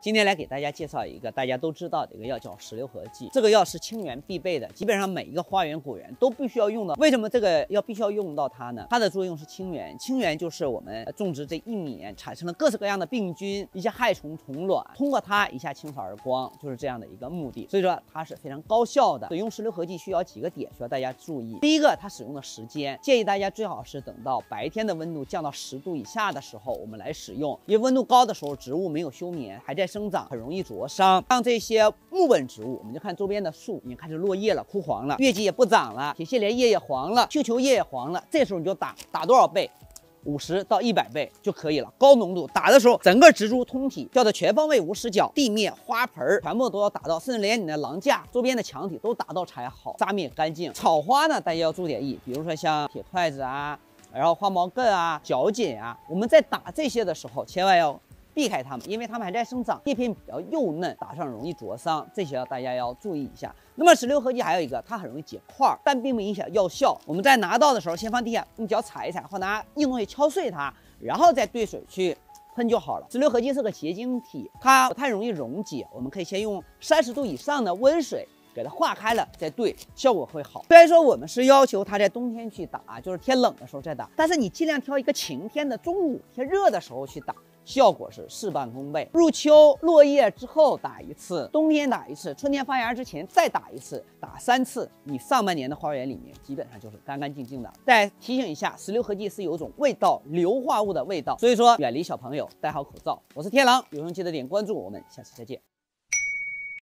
今天来给大家介绍一个大家都知道的一个药，叫石榴合剂。这个药是清源必备的，基本上每一个花园果园都必须要用到。为什么这个药必须要用到它呢？它的作用是清源，清源就是我们种植这一年产生了各式各样的病菌、一些害虫、虫卵，通过它一下清扫而光，就是这样的一个目的。所以说它是非常高效的。使用石榴合剂需要几个点，需要大家注意。第一个，它使用的时间，建议大家最好是等到白天的温度降到十度以下的时候，我们来使用，因为温度高的时候植物没有休眠，还在生长，很容易。灼伤，像这些木本植物，我们就看周边的树已经开始落叶了，枯黄了，月季也不长了，铁线莲叶也黄了，绣球叶也黄了。这时候你就打，打多少倍？五十到一百倍就可以了。高浓度打的时候，整个植株通体叫做全方位无死角，地面、花盆全部都要打到，甚至连你的廊架周边的墙体都打到才好，杀灭干净。草花呢，大家要注点意，比如说像铁筷子啊，然后花毛茛啊、角堇啊，我们在打这些的时候，千万要。避开它们，因为它们还在生长，叶片比较幼嫩，打上容易灼伤，这些要大家要注意一下。那么石榴合剂还有一个，它很容易结块，但并不影响药效。我们在拿到的时候，先放地下，用脚踩一踩，或拿硬东西敲碎它，然后再兑水去喷就好了。石榴合剂是个结晶体，它不太容易溶解，我们可以先用三十度以上的温水给它化开了再兑，效果会好。虽然说我们是要求它在冬天去打，就是天冷的时候再打，但是你尽量挑一个晴天的中午，天热的时候去打。效果是事半功倍。入秋落叶之后打一次，冬天打一次，春天发芽之前再打一次，打三次，你上半年的花园里面基本上就是干干净净的。再提醒一下，石榴合剂是有种味道，硫化物的味道，所以说远离小朋友，戴好口罩。我是天狼，有空记得点关注，我们下期再见。